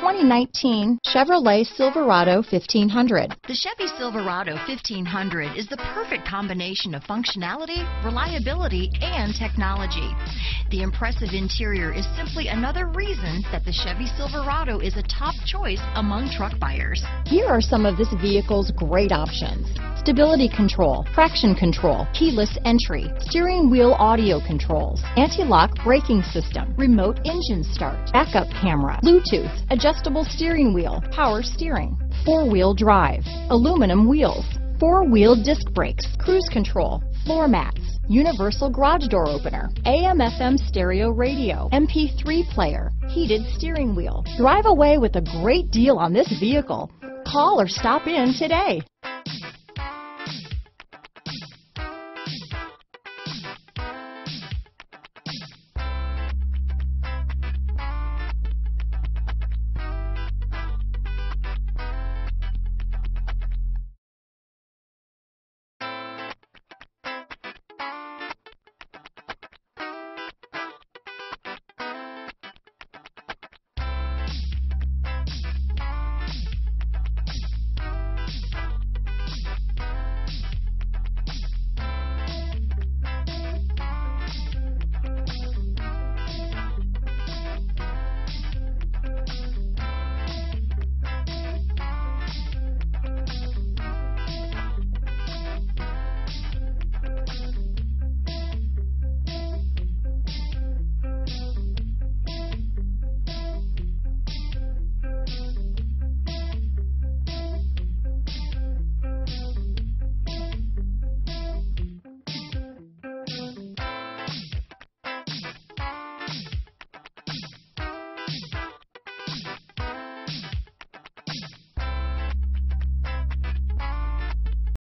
2019 Chevrolet Silverado 1500. The Chevy Silverado 1500 is the perfect combination of functionality, reliability, and technology. The impressive interior is simply another reason that the Chevy Silverado is a top choice among truck buyers. Here are some of this vehicle's great options. Stability control, traction control, keyless entry, steering wheel audio controls, anti-lock braking system, remote engine start, backup camera, Bluetooth, adjustable steering wheel, power steering, four-wheel drive, aluminum wheels, four-wheel disc brakes, cruise control, floor mats, universal garage door opener, AM FM stereo radio, MP3 player, heated steering wheel. Drive away with a great deal on this vehicle. Call or stop in today.